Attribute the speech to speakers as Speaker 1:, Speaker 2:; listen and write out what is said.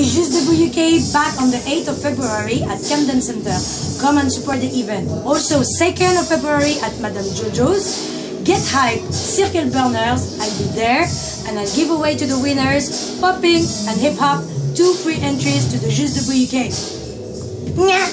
Speaker 1: Juste Debout UK back on the 8th of February at Camden Center. Come and support the event. Also 2nd of February at Madame Jojo's. Get hype, Circle Burnerz, I'll be there and I'll give away to the winners popping and hip hop two free entries to the Juste Debout UK.